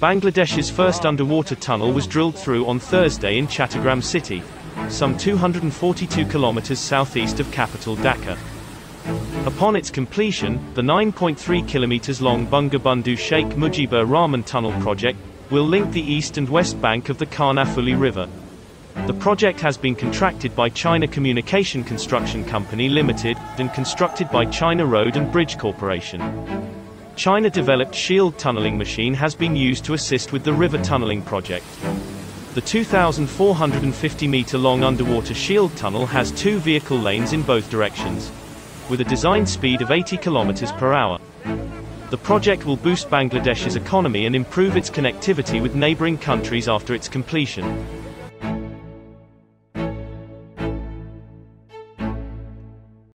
Bangladesh's first underwater tunnel was drilled through on Thursday in Chattogram City, some 242 kilometers southeast of capital Dhaka. Upon its completion, the 9.3 kilometers long Bangabandhu Sheikh Mujibur Rahman Tunnel project will link the east and west bank of the Karnafuli River. The project has been contracted by China Communication Construction Company Limited and constructed by China Road and Bridge Corporation. China-developed shield tunneling machine has been used to assist with the river tunneling project. The 2,450-meter-long underwater shield tunnel has two vehicle lanes in both directions, with a design speed of 80 km per hour. The project will boost Bangladesh's economy and improve its connectivity with neighboring countries after its completion.